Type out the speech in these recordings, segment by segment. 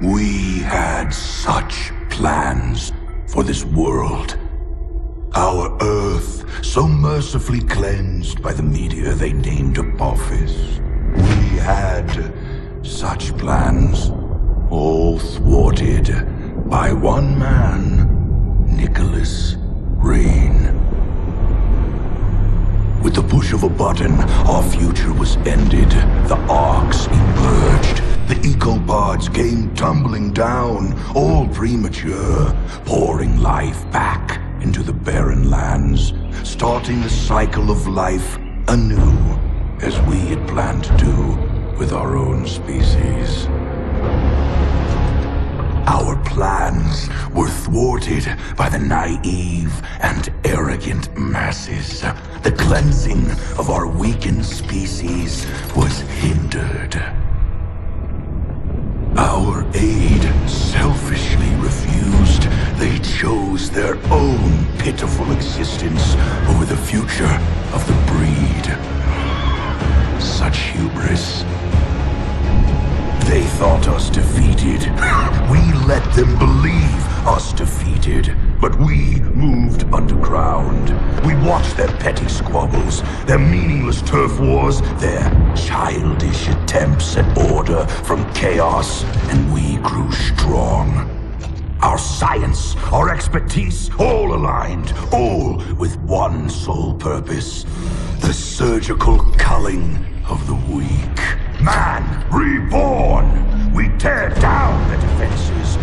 We had such plans for this world. Our Earth, so mercifully cleansed by the meteor they named Apophis. We had such plans, all thwarted by one man, Nicholas Raine. With the push of a button, our future was ended. The Arks emerged. The ecopods came tumbling down, all premature, pouring life back into the barren lands, starting the cycle of life anew, as we had planned to do with our own species. Our plans were thwarted by the naive and arrogant masses. The cleansing of our weakened species was hindered. Our aid selfishly refused. They chose their own pitiful existence over the future of the breed. Such hubris. They thought us defeated. We let them believe us defeated. But we moved underground. We watched their petty squabbles, their meaningless turf wars, their childish attempts at order from chaos, and we grew strong. Our science, our expertise, all aligned, all with one sole purpose. The surgical culling of the weak. Man reborn! We tear down the defenses.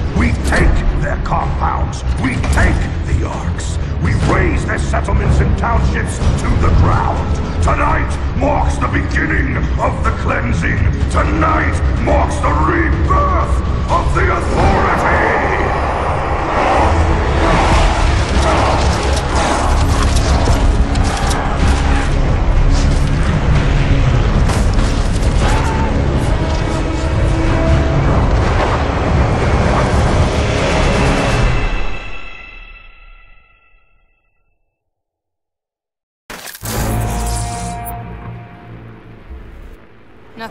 Their compounds. We take the Arks. We raze their settlements and townships to the ground. Tonight marks the beginning of the cleansing. Tonight marks the rebirth of the authority!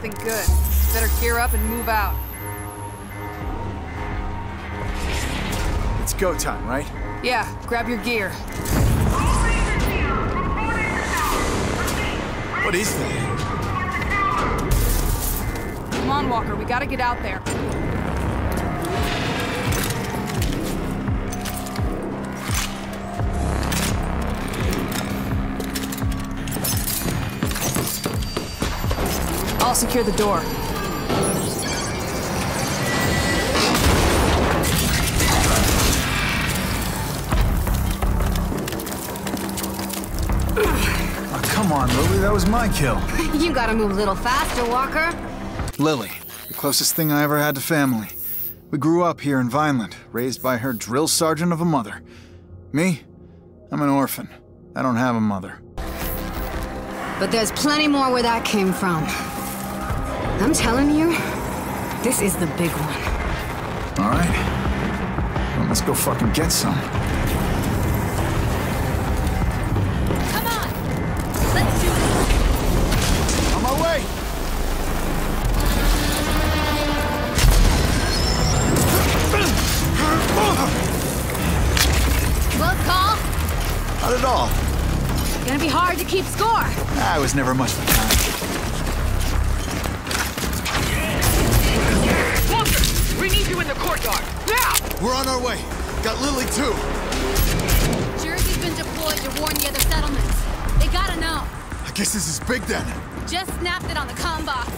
Nothing good. Better gear up and move out. It's go time, right? Yeah, grab your gear. What is that? Come on, Walker, we gotta get out there. I'll secure the door. Oh, come on, Lily, that was my kill. You gotta move a little faster, Walker. Lily, the closest thing I ever had to family. We grew up here in Vineland, raised by her drill sergeant of a mother. Me? I'm an orphan. I don't have a mother. But there's plenty more where that came from. I'm telling you, this is the big one. All right. Well, let's go fucking get some. Come on! Let's do this! On my way! Close call. Not at all. Gonna be hard to keep score. I was never much of a time. Got Lily too. Jersey's been deployed to warn the other settlements. They gotta know. I guess this is big then. Just snapped it on the comm box.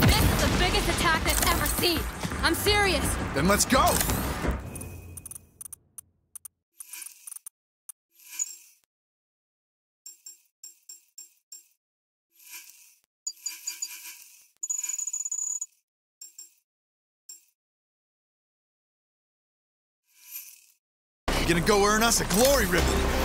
This is the biggest attack they've ever seen. I'm serious. Then let's go. Go earn us a glory ribbon.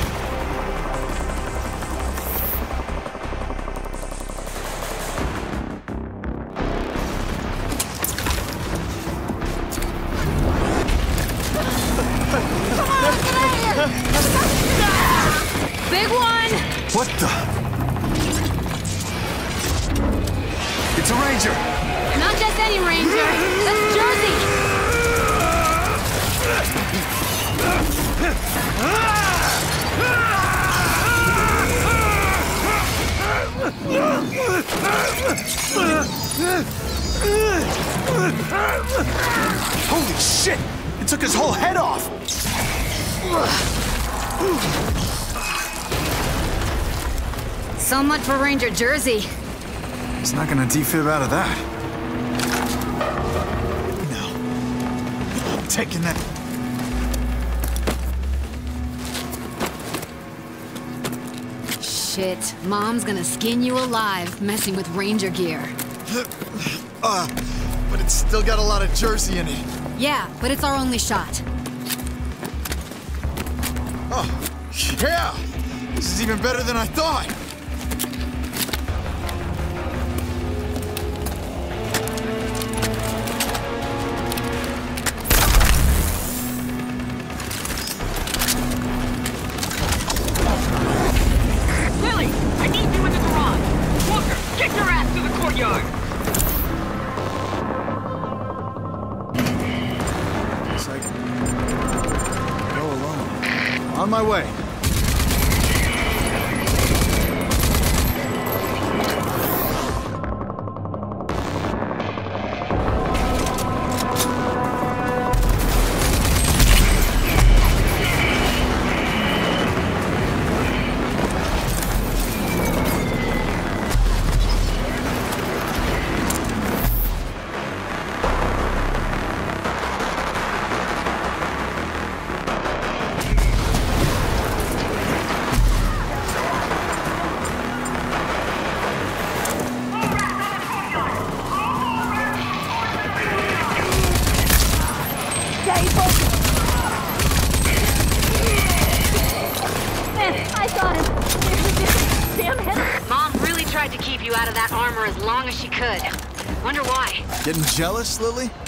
Jersey. He's not gonna defib out of that. No. I'm taking that. Shit, Mom's gonna skin you alive messing with Ranger gear. Uh, but it's still got a lot of Jersey in it. Yeah, but it's our only shot. Oh, yeah! This is even better than I thought! Jealous, Lily?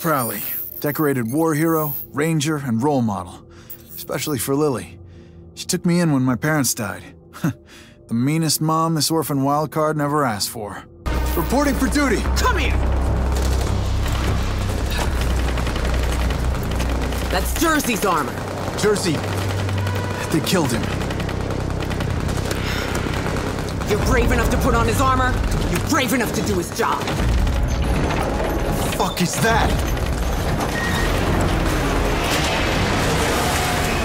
Prowley, decorated war hero, ranger, and role model. Especially for Lily. She took me in when my parents died. the meanest mom this orphan wildcard never asked for. Reporting for duty! Come here. That's Jersey's armor. Jersey, they killed him. You're brave enough to put on his armor. You're brave enough to do his job. Fuck is that?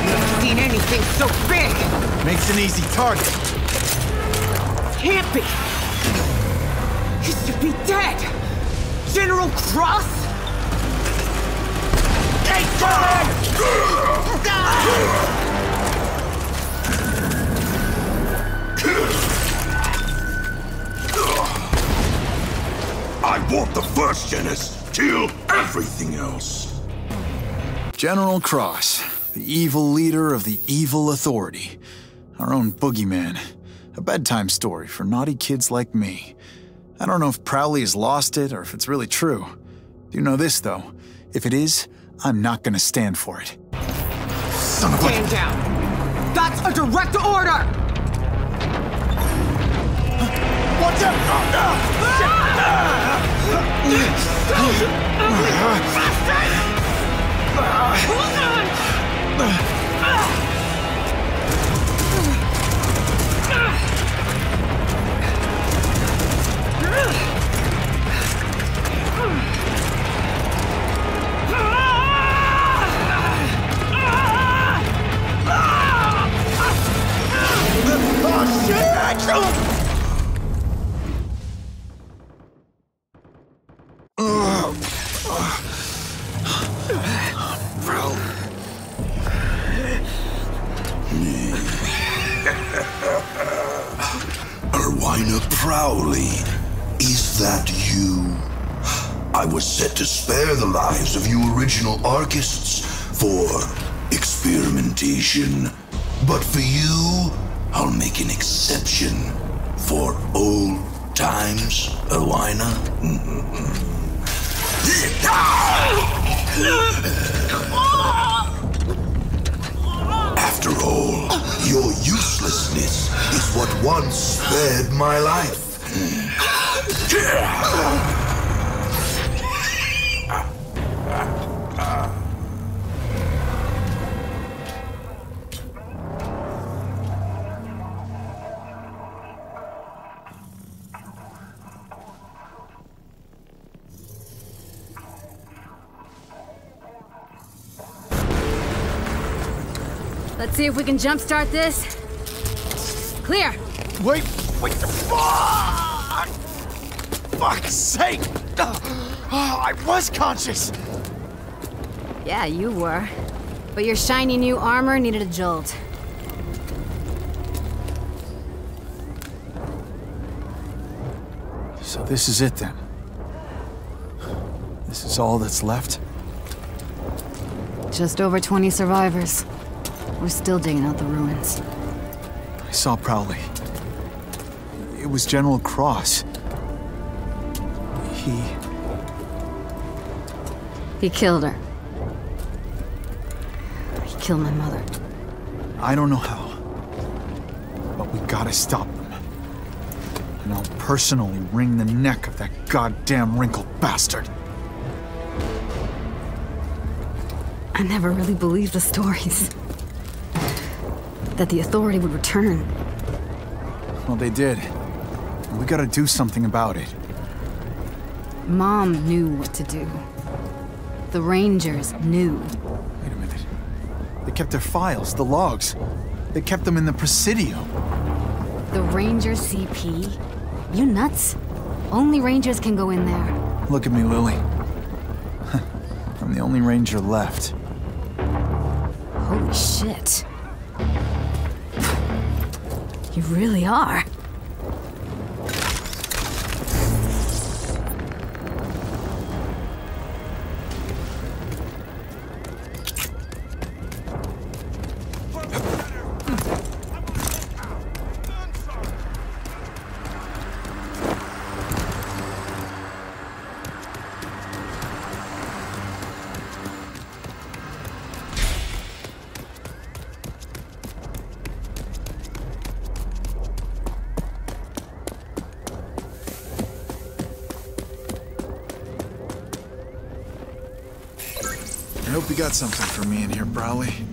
Never seen anything so big. Makes an easy target. Can't be. He should be dead. General Cross? I want the first Genis. Kill everything else. General Cross, the evil leader of the evil authority. Our own boogeyman. A bedtime story for naughty kids like me. I don't know if Prowley has lost it or if it's really true. Do you know this, though? If it is, I'm not gonna stand for it. Son of a... Stand down. That's a direct order. Watch out! Erwina Prowley, is that you? I was set to spare the lives of you original Archists for experimentation. But for you, I'll make an exception for old times, Erwina. Ah! After all, your uselessness is what once spared my life. See if we can jumpstart this. Clear. Wait, wait, fuck! Fuck's sake! Oh, I was conscious! Yeah, you were. But your shiny new armor needed a jolt. So this is it then? This is all that's left? Just over 20 survivors. We're still digging out the ruins. I saw Prowley. It was General Cross. He... He killed her. He killed my mother. I don't know how. But we gotta stop them. And I'll personally wring the neck of that goddamn wrinkled bastard. I never really believed the stories. That the authority would return. Well, they did. We gotta do something about it. Mom knew what to do. The Rangers knew. Wait a minute. They kept their files, the logs. They kept them in the Presidio. The Ranger CP? You nuts? Only Rangers can go in there. Look at me, Lily. I'm the only ranger left. Holy shit. You really are. Something for me in here, Prowley.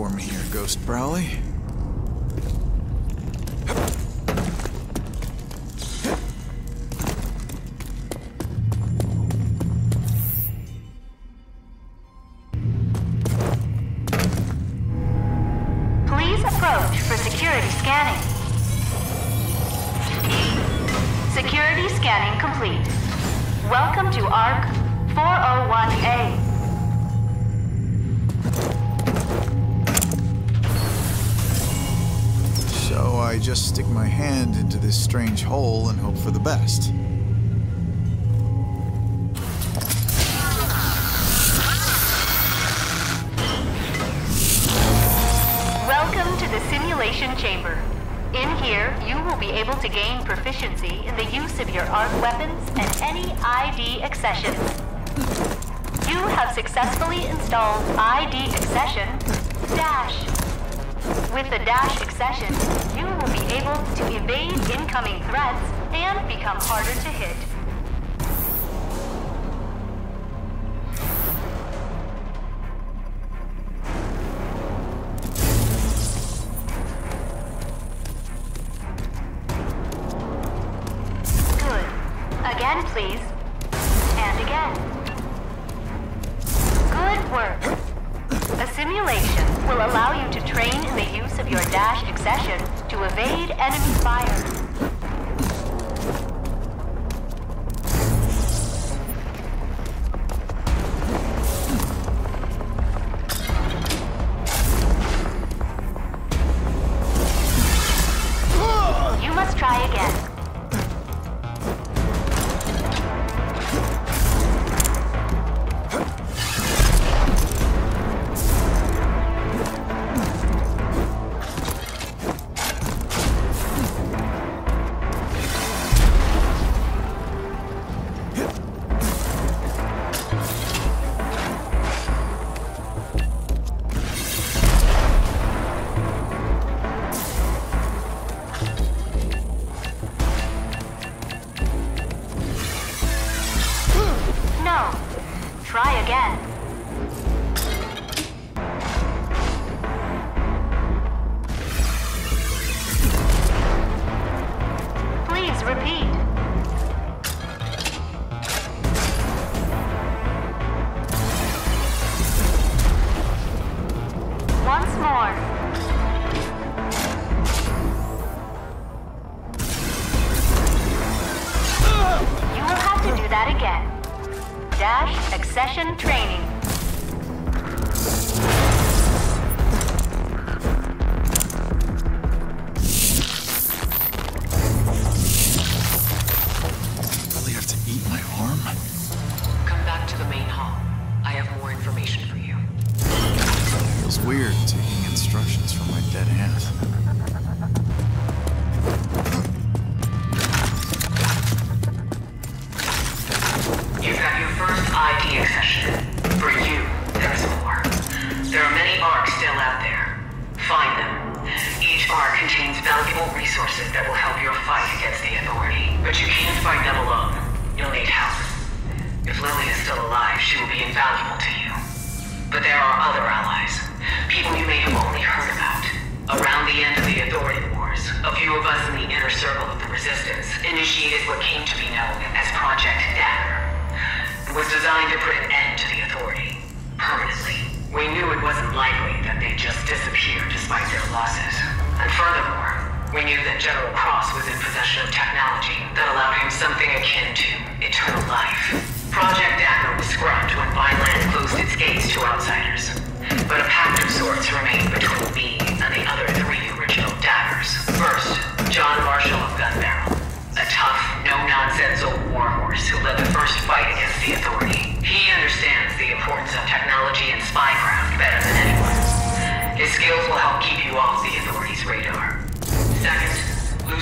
for me here, Ghost bro. chamber. In here, you will be able to gain proficiency in the use of your arm weapons and any ID accessions. You have successfully installed ID accession Dash. With the Dash accession, you will be able to evade incoming threats and become harder to hit.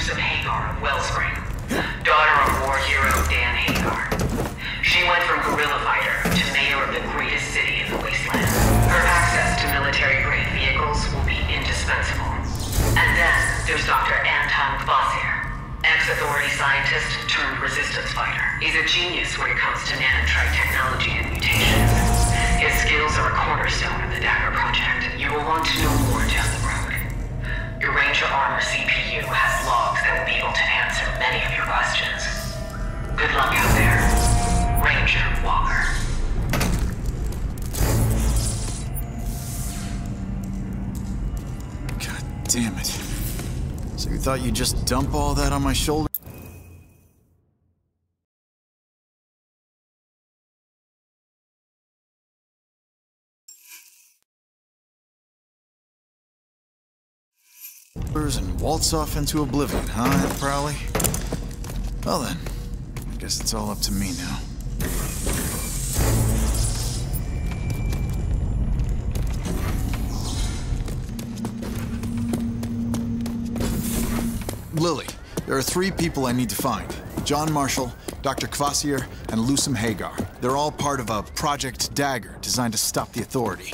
Loosum Hagar of Wellspring. Daughter of war hero Dan Hagar. She went from guerrilla fighter to mayor of the greatest city in the wasteland. Her access to military-grade vehicles will be indispensable. And then there's Dr. Anton Kvasir, ex-authority scientist turned resistance fighter. He's a genius when it comes to nanotrite technology and mutations. His skills are a cornerstone of the Dagger Project. You will want to know more road. Ranger Armor CPU has logs that will be able to answer many of your questions. Good luck out there, Ranger Walker. God damn it. So you thought you'd just dump all that on my shoulder? And waltz off into oblivion, huh, Prowley? Well then, I guess it's all up to me now. Lily, there are three people I need to find. John Marshall, Dr. Kvasir, and Loosum Hagar. They're all part of a Project Dagger designed to stop the Authority.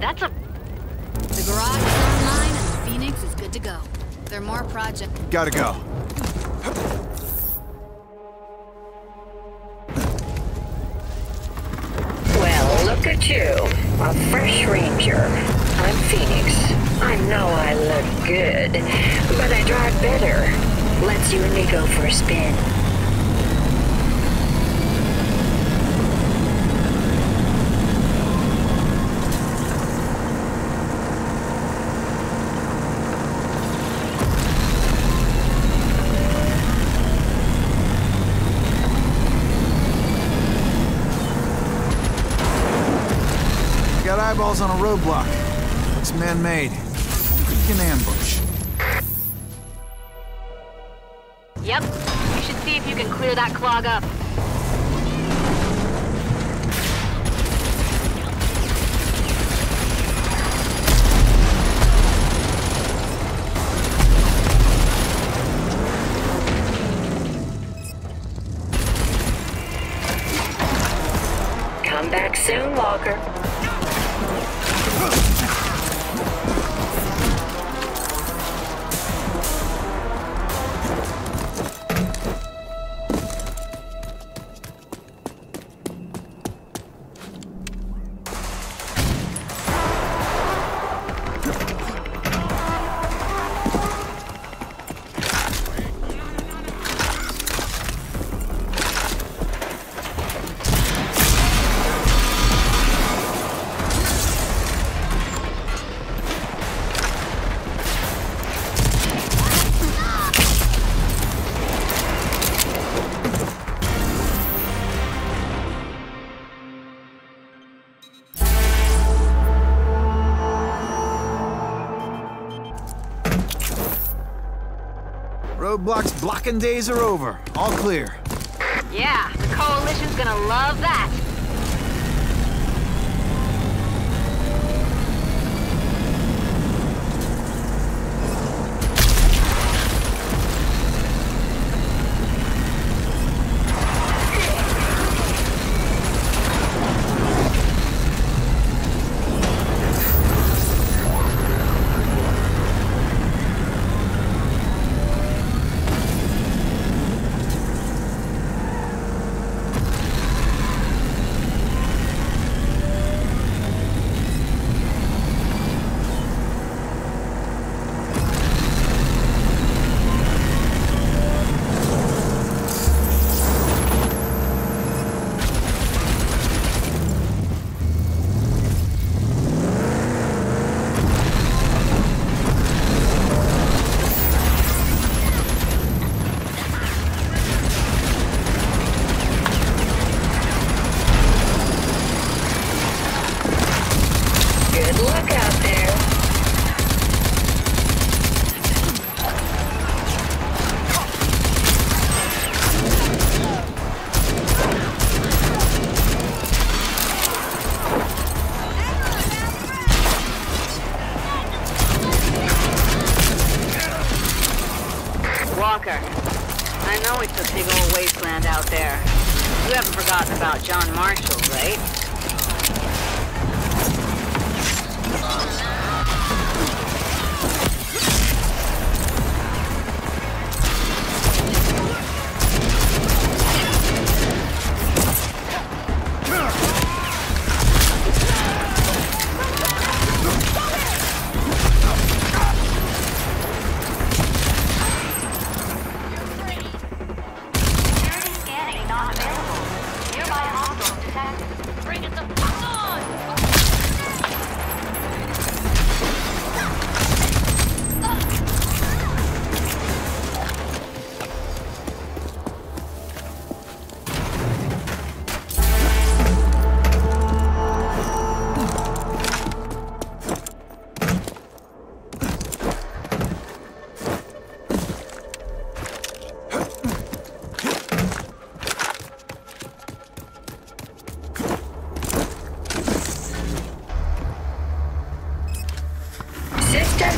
That's a The garage is online and the Phoenix is good to go. There are more projects. Gotta go. Well, look at you. A fresh ranger. I'm Phoenix. I know I look good, but I drive better. Let's you and me go for a spin. On a roadblock. It's man-made. Think an ambush. Yep. You should see if you can clear that clog up. Come back soon, Walker. Blocking days are over. All clear. Yeah, the Coalition's gonna love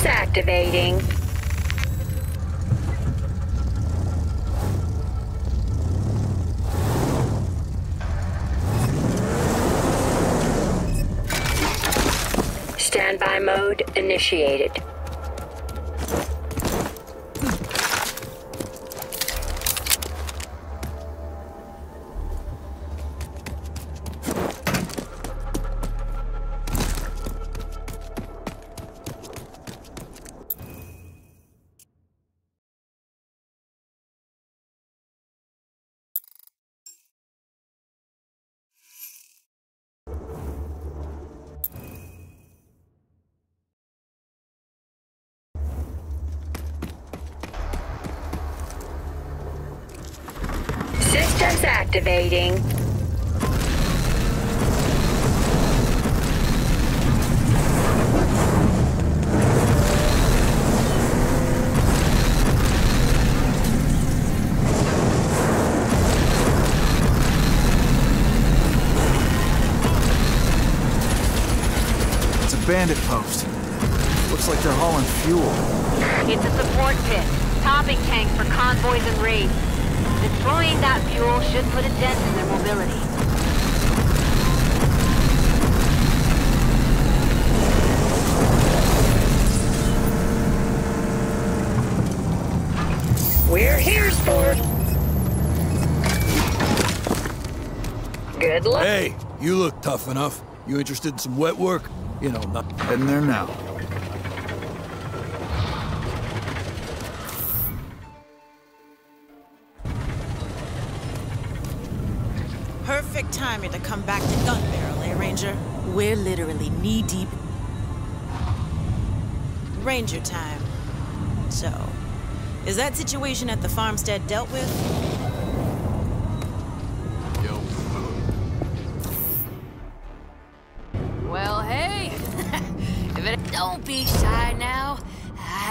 Systems activating. Standby mode initiated. Systems You interested in some wet work? You know, not... Heading there now. Perfect timing to come back to Gun Barrel, eh, Ranger? We're literally knee deep. Ranger time. So, is that situation at the farmstead dealt with?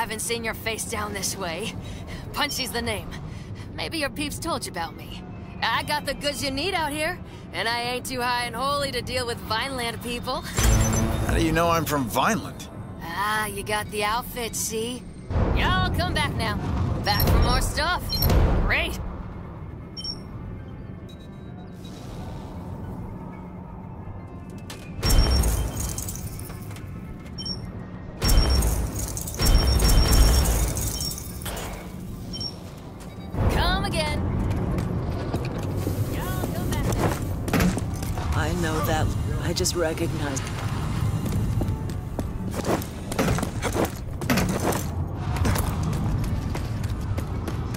Haven't seen your face down this way. Punchy's the name. Maybe your peeps told you about me. I got the goods you need out here, and I ain't too high and holy to deal with Vineland people. How do you know I'm from Vineland? Ah, you got the outfit, see? Y'all come back now. Back for more stuff. Great. Recognized.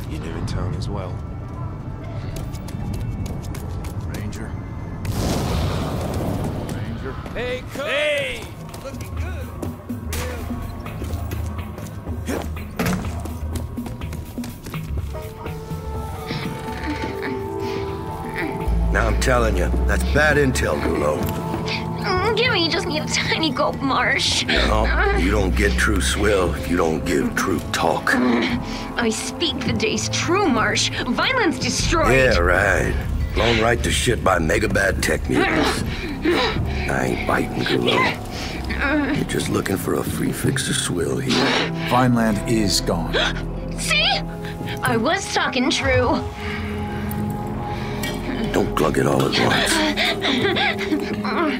You new in town as well? Ranger. Ranger. Hey, Cook! Hey! Looking good. Now I'm telling you, that's bad intel, Gulo. Mm, Gimme just need a tiny gulp, Marsh. No, you don't get true swill if you don't give true talk. I speak the day's true, Marsh. Violence destroyed. Yeah, right. Blown right to shit by mega bad tech mutants. I ain't biting, Gulo. You're just looking for a free fix to swill here. Vineland is gone. See? I was talking true. Don't glug it all at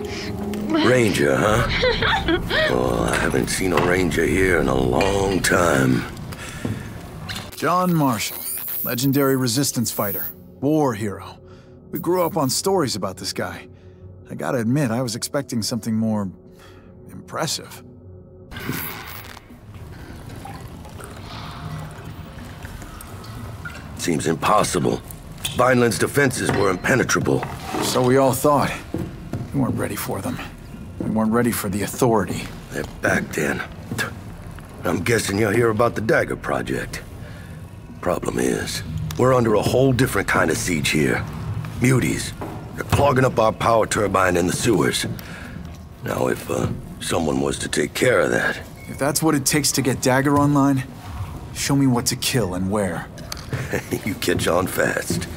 once. Ranger, huh? Oh, I haven't seen a ranger here in a long time. John Marshall, legendary resistance fighter, war hero. We grew up on stories about this guy. I gotta admit, I was expecting something more impressive. Seems impossible. Vineland's defenses were impenetrable. So we all thought. We weren't ready for them. We weren't ready for the authority. They're back then. I'm guessing you'll hear about the Dagger Project. Problem is, we're under a whole different kind of siege here. Muties. They're clogging up our power turbine in the sewers. Now, if uh, someone was to take care of that, If that's what it takes to get Dagger online, show me what to kill and where. you catch on fast.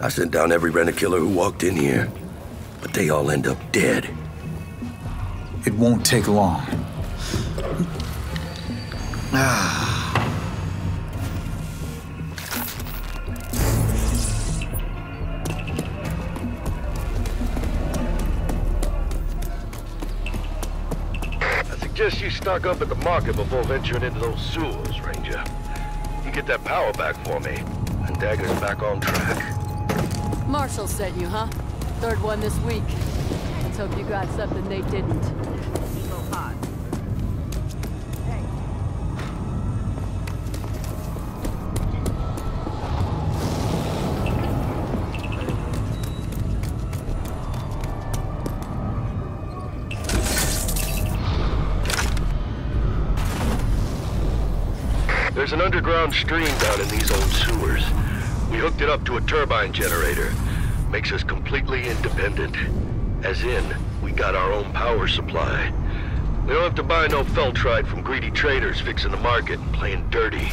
I sent down every rent-a-killer who walked in here, but they all end up dead. It won't take long. Ah. I suggest you stock up at the market before venturing into those sewers, Ranger. You get that power back for me, and Dagger's back on track. Marshall sent you, huh? Third one this week. Let's hope you got something they didn't. There's an underground stream down in these old sewers. We hooked it up to a turbine generator. Makes us completely independent. As in, we got our own power supply. We don't have to buy no feltrite from greedy traders fixing the market and playing dirty.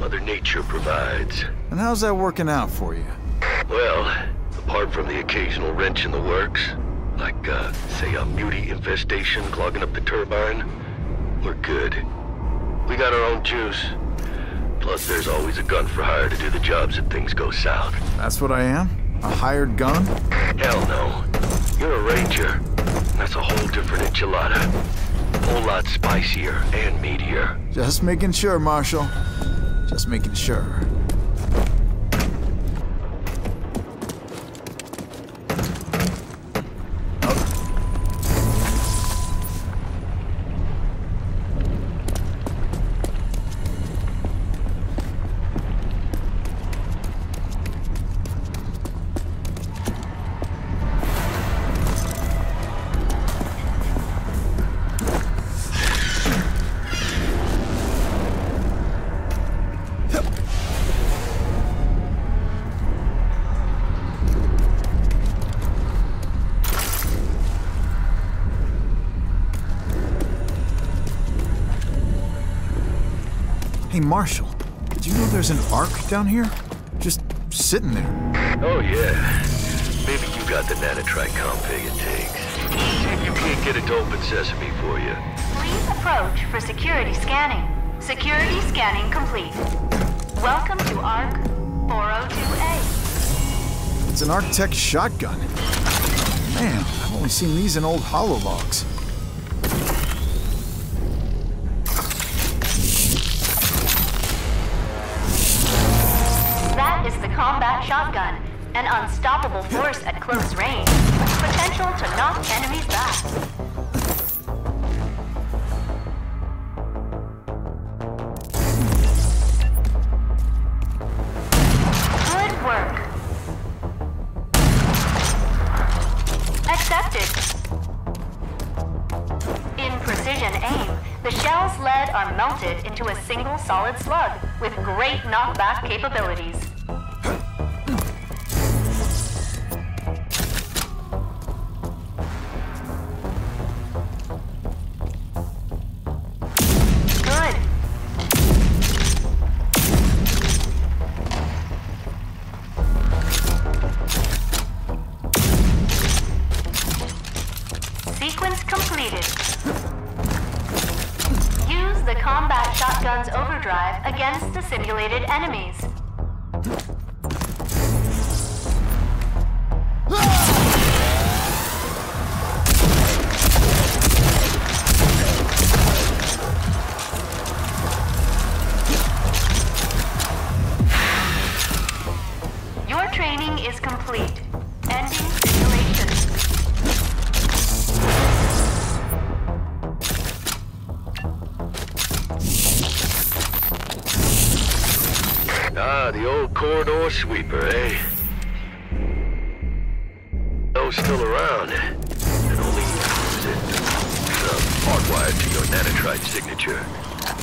Mother Nature provides. And how's that working out for you? Well, apart from the occasional wrench in the works, like, uh, say a muty infestation clogging up the turbine, we're good. We got our own juice. Plus, there's always a gun for hire to do the jobs if things go south. That's what I am? A hired gun? Hell no. You're a ranger. That's a whole different enchilada. Whole lot spicier and meatier. Just making sure, Marshall. Just making sure. Marshall, did you know there's an ark down here? Just sitting there. Oh, yeah. Maybe you got the nanotrite config it takes. See if you can't get it to open sesame for you. Please approach for security scanning. Security scanning complete. Welcome to Ark 402A. It's an Arctech shotgun. Man, I've only seen these in old holologs. Force at close range, with potential to knock enemies back. Good work. Accepted. In precision aim, the shell's lead are melted into a single solid slug with great knockback capabilities. Nanotrite signature.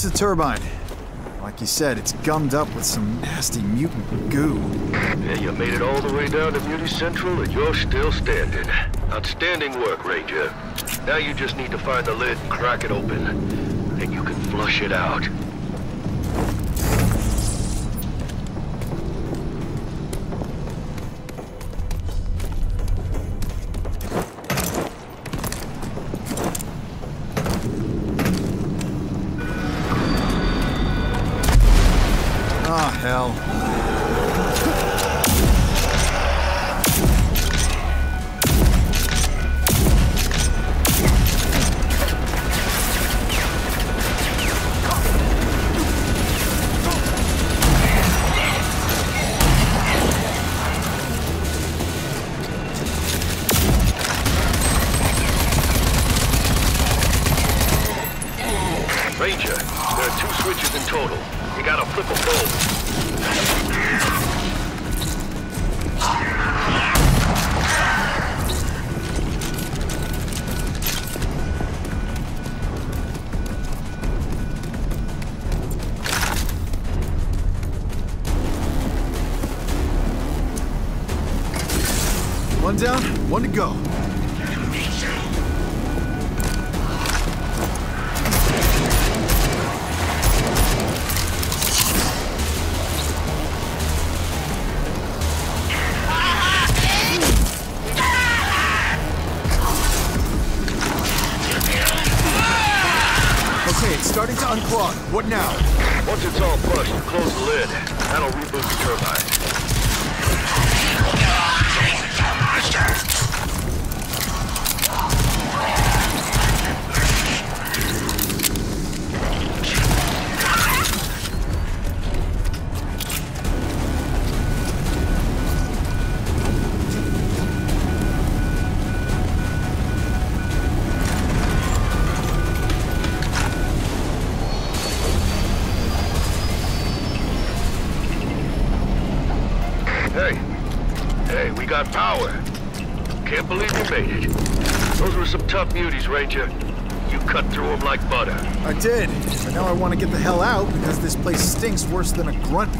The turbine. Like you said, it's gummed up with some nasty mutant goo. Yeah, you made it all the way down to Muty Central and you're still standing. Outstanding work, Ranger. Now you just need to find the lid and crack it open. And you can flush it out. Ranger, there are two switches in total. You gotta flip them both. One down, one to go.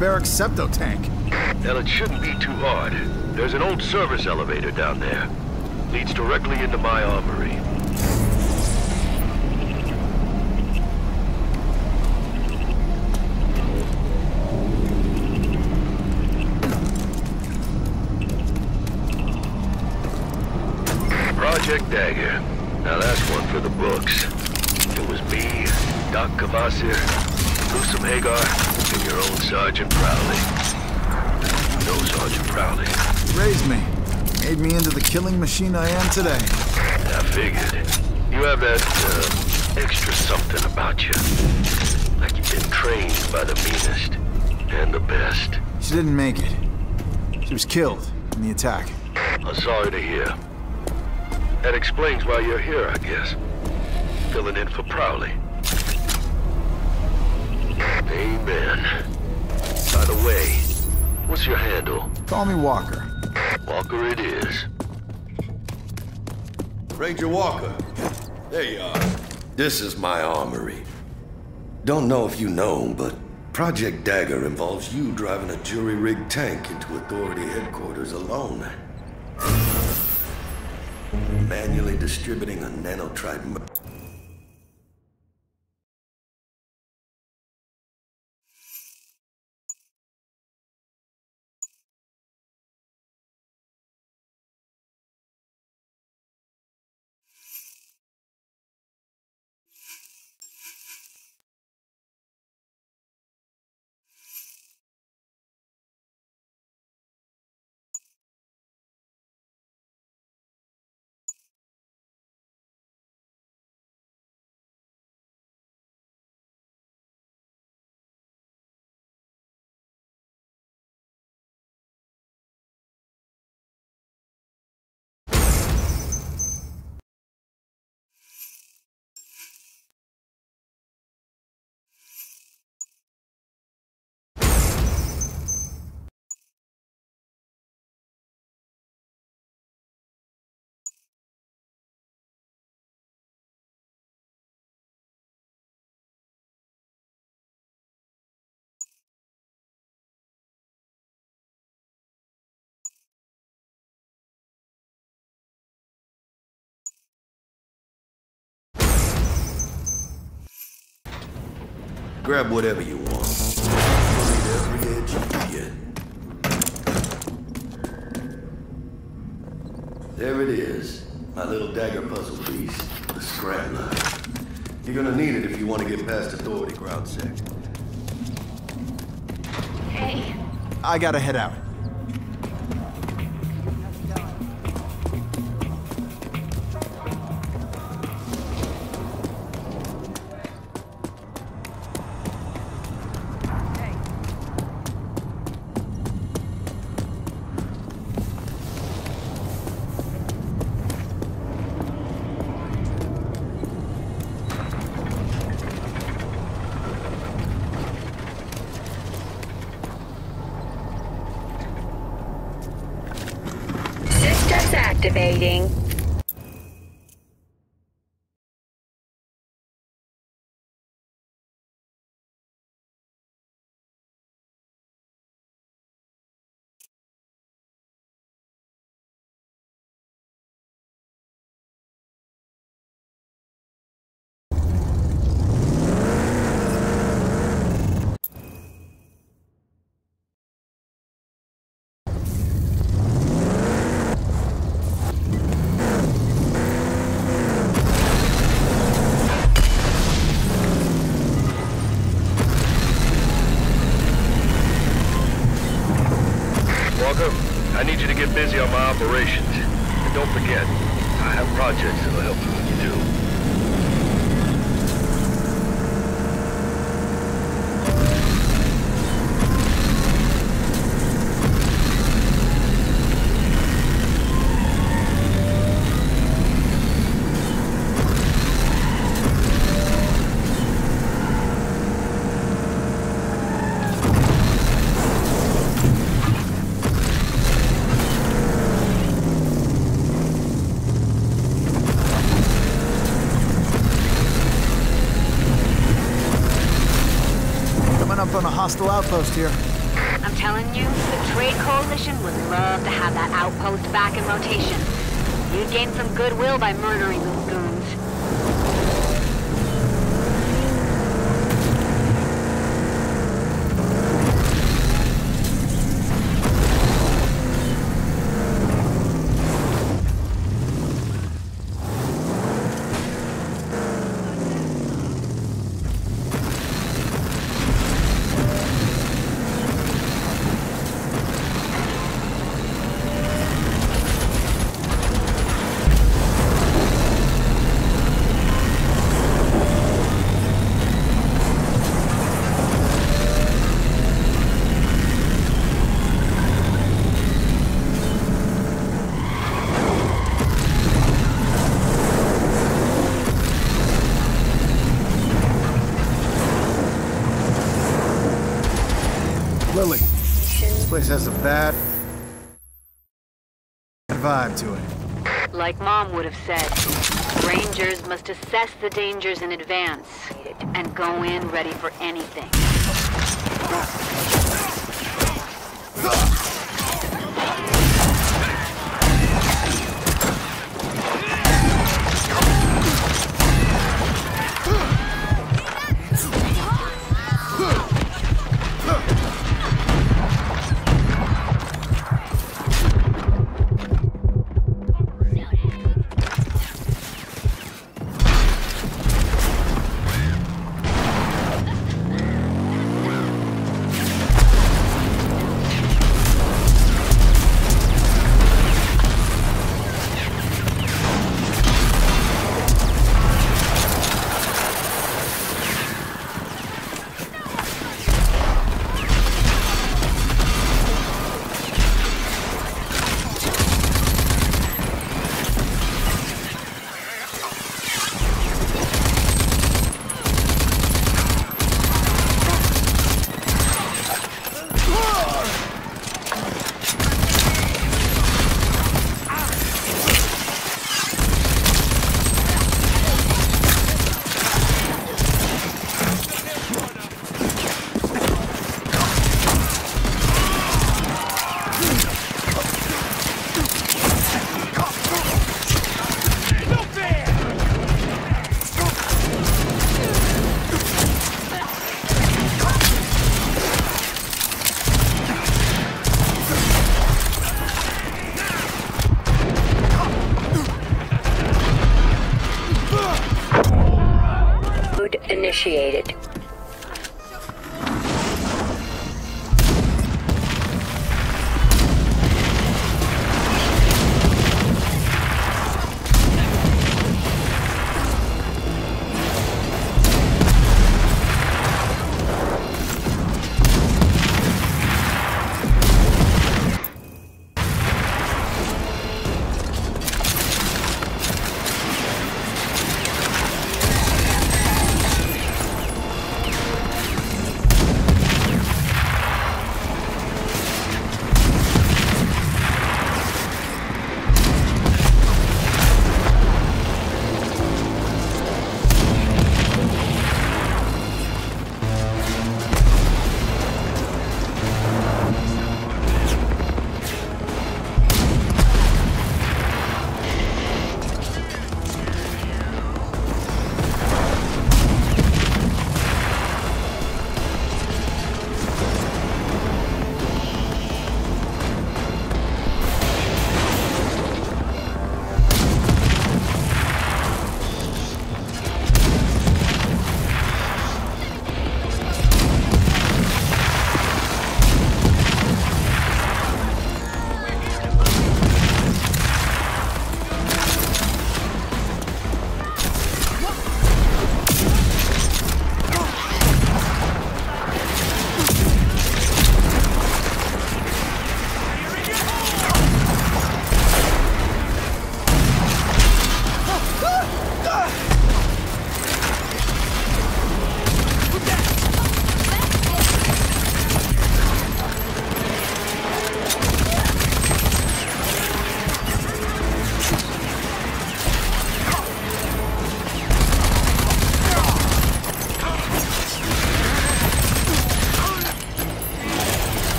Barrack septo tank. Well, it shouldn't be too hard. There's an old service elevator down there. Leads directly into my armory. Project Dagger. Now that's one for the books. It was me, Doc Kvasir, Loosum Hagar, your own Sergeant Prowley. No Sergeant Prowley. Raised me. Made me into the killing machine I am today. I figured. You have that, uh, extra something about you. Like you've been trained by the meanest and the best. She didn't make it. She was killed in the attack. I'm sorry to hear. That explains why you're here, I guess. Filling in for Prowley. Amen. By the way, what's your handle? Call me Walker. Walker it is. Ranger Walker. There you are. This is my armory. Don't know if you know, but Project Dagger involves you driving a jury-rigged tank into Authority headquarters alone. Manually distributing a nanotrite... Grab whatever you want. You'll every edge you get. There it is. My little dagger puzzle piece. The Scrabbler. You're gonna need it if you want to get past Authority ground sec. Hey. I gotta head out. Hostile outpost here. Lily, this place has a bad vibe to it. Like Mom would have said, Rangers must assess the dangers in advance and go in ready for anything. appreciated.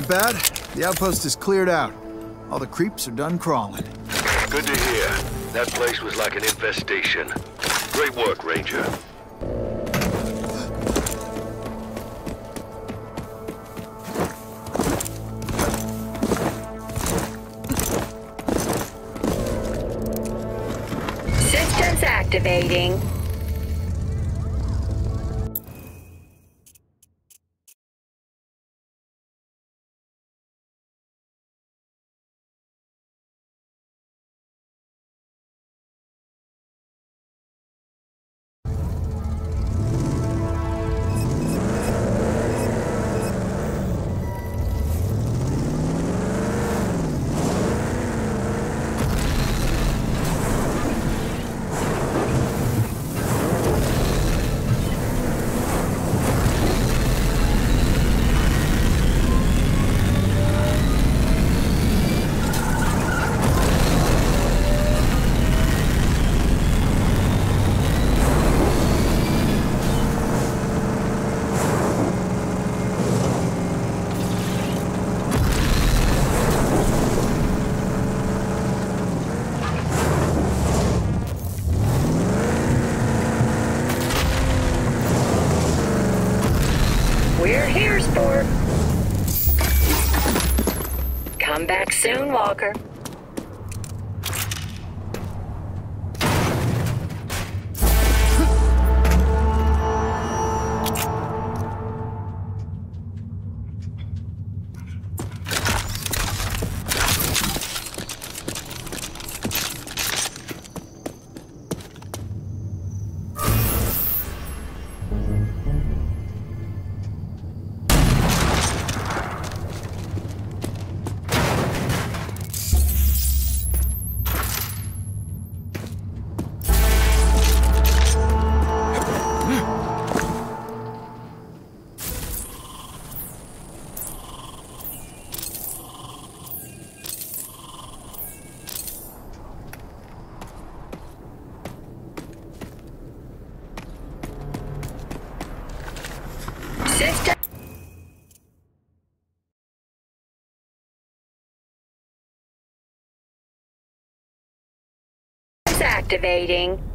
That bad. The outpost is cleared out. All the creeps are done crawling. Good to hear. That place was like an infestation. Great work, Ranger. Systems activating. Activating.